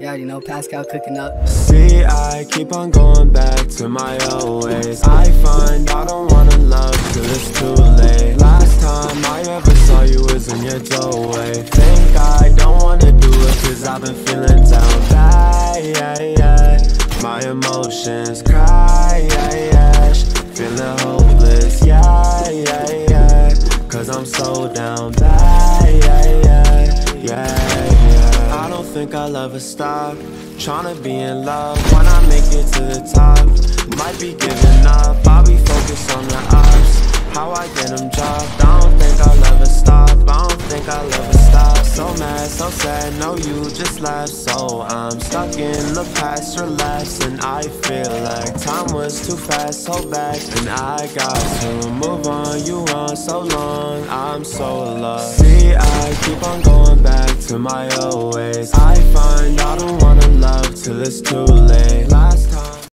Yeah, you already know Pascal cooking up. See, I keep on going back to my old ways. I find I don't wanna love till it's too late. Last time I ever saw you was in your doorway. Think I don't wanna do it cause I've been feeling down bad. Yeah, yeah. My emotions cry. Yeah, yeah. Feeling hopeless. Yeah, yeah, yeah. Cause I'm so down bad. Yeah, yeah, yeah, think I'll ever stop Tryna be in love. When I make it to the top Might be giving up, I'll be focused on the ops. How I get them dropped, I don't think I'll ever stop. I don't think I'll ever stop. So mad, so sad, no you just laugh. So I'm stuck in the past, relax. And I feel like time was too fast, hold back And I got to move on, you on so long. I'm so lost Keep on going back to my old ways. I find I don't wanna love till it's too late